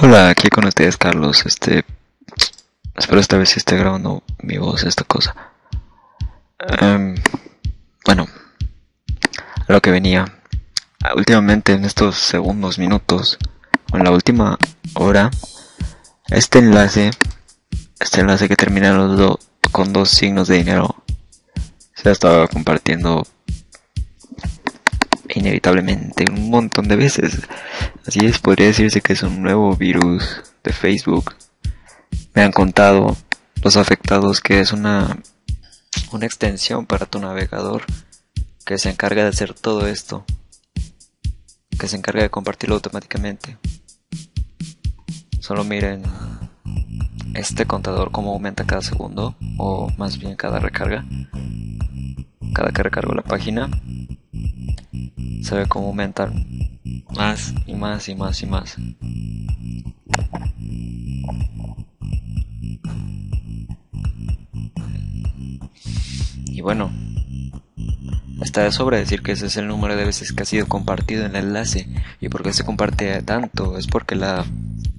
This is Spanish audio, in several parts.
Hola, aquí con ustedes Carlos, este... Espero esta vez esté grabando mi voz, esta cosa. Em, bueno, lo que venía. Últimamente en estos segundos, minutos, o en la última hora, este enlace, este enlace que termina los con dos signos de dinero, se ha estado compartiendo inevitablemente un montón de veces. Así es, podría decirse que es un nuevo virus de Facebook. Me han contado los afectados que es una, una extensión para tu navegador que se encarga de hacer todo esto. Que se encarga de compartirlo automáticamente. Solo miren este contador cómo aumenta cada segundo o más bien cada recarga. Cada que recargo la página se ve cómo aumentan más y más y más y más. Y bueno, está de sobra decir que ese es el número de veces que ha sido compartido en el enlace. ¿Y por qué se comparte tanto? Es porque la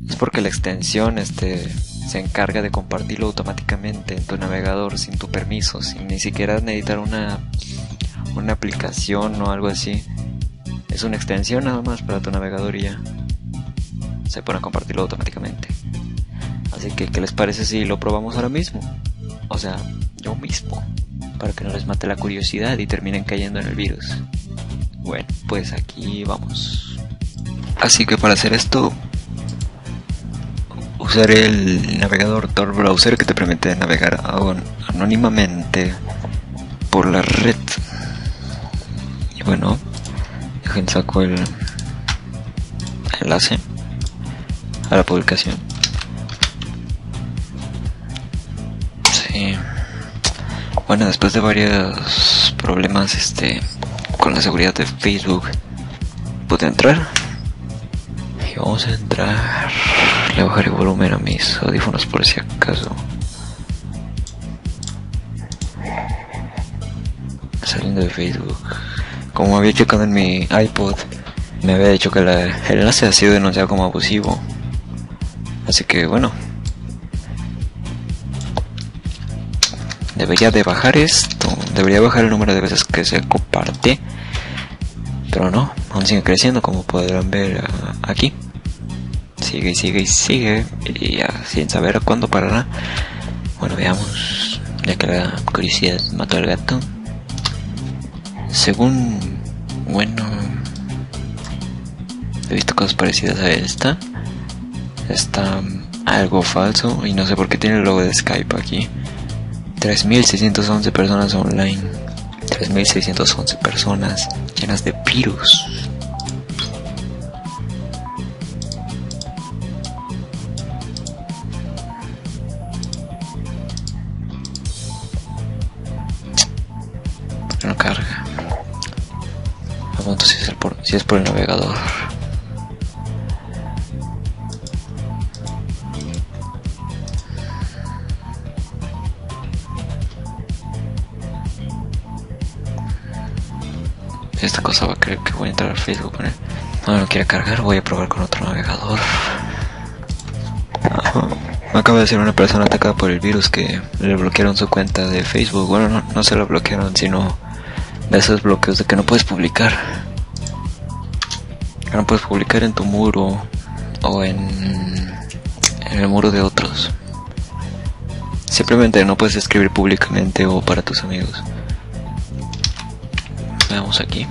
es porque la extensión este se encarga de compartirlo automáticamente en tu navegador sin tu permiso, sin ni siquiera necesitar una una aplicación o algo así. Es una extensión nada más para tu navegador y ya. Se pone a compartirlo automáticamente. Así que, ¿qué les parece si lo probamos ahora mismo? O sea, yo mismo. Para que no les mate la curiosidad y terminen cayendo en el virus. Bueno, pues aquí vamos. Así que para hacer esto, usaré el navegador Tor Browser que te permite navegar anónimamente por la red. Y bueno, Dejen saco el enlace a la publicación. Sí. Bueno, después de varios problemas este con la seguridad de Facebook, pude entrar. Y vamos a entrar. Le bajaré volumen a mis audífonos por si acaso. Saliendo de Facebook como había checado en mi iPod, me había dicho que el enlace ha sido denunciado como abusivo. Así que bueno. Debería de bajar esto. Debería bajar el número de veces que se comparte. Pero no, aún sigue creciendo como podrán ver ah, aquí. Sigue y sigue y sigue. Y ya sin saber cuándo parará. Bueno, veamos. Ya que la curiosidad mató al gato. Según, bueno, he visto cosas parecidas a esta. Está algo falso y no sé por qué tiene el logo de Skype aquí. 3.611 personas online. 3.611 personas llenas de virus. Si es, por, el navegador. Esta cosa va a creer que voy a entrar al Facebook con él. No lo quiere cargar, voy a probar con otro navegador. Me acaba de decir una persona atacada por el virus que le bloquearon su cuenta de Facebook. Bueno, no, no se lo bloquearon, sino de esos bloqueos de que no puedes publicar. No puedes publicar en tu muro o en, en el muro de otros. Simplemente no puedes escribir públicamente o para tus amigos. Veamos aquí.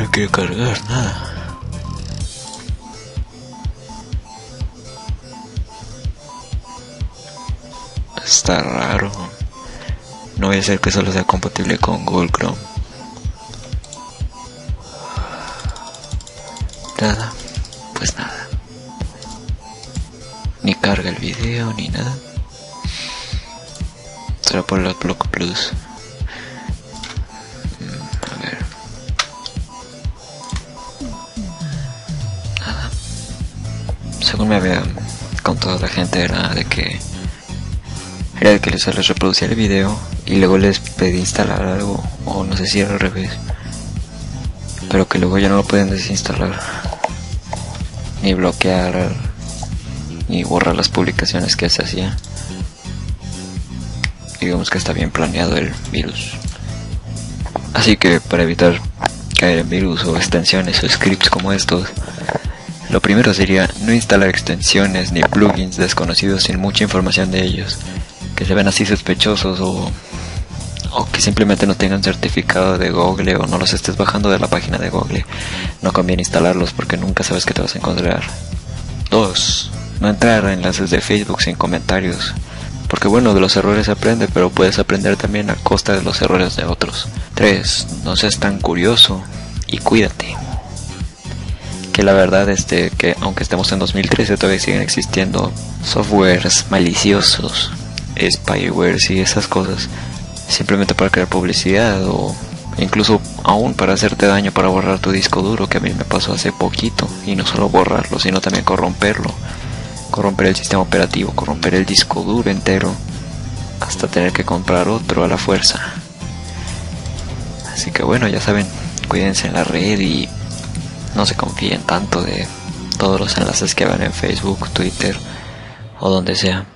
no quiero cargar nada. Está raro. No voy a ser que solo sea compatible con Google Chrome. Nada, pues nada. Ni carga el video ni nada. Será por la Block Plus. Mm, a ver. Nada. Según me había contado la gente era de que era que se les reproducía el video y luego les pedí instalar algo, o no sé si era al revés, pero que luego ya no lo pueden desinstalar, ni bloquear, ni borrar las publicaciones que se hacían. Digamos que está bien planeado el virus. Así que para evitar caer en virus o extensiones o scripts como estos, lo primero sería no instalar extensiones ni plugins desconocidos sin mucha información de ellos que se ven así sospechosos o, o que simplemente no tengan certificado de Google o no los estés bajando de la página de Google. No conviene instalarlos porque nunca sabes qué te vas a encontrar. 2. No entrar a enlaces de Facebook sin comentarios. Porque bueno, de los errores aprende, pero puedes aprender también a costa de los errores de otros. 3. No seas tan curioso y cuídate. Que la verdad es este, que aunque estemos en 2013 todavía siguen existiendo softwares maliciosos spyware y esas cosas simplemente para crear publicidad o incluso aún para hacerte daño para borrar tu disco duro que a mí me pasó hace poquito y no solo borrarlo sino también corromperlo corromper el sistema operativo corromper el disco duro entero hasta tener que comprar otro a la fuerza así que bueno ya saben cuídense en la red y no se confíen tanto de todos los enlaces que van en Facebook, Twitter o donde sea.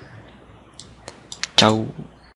州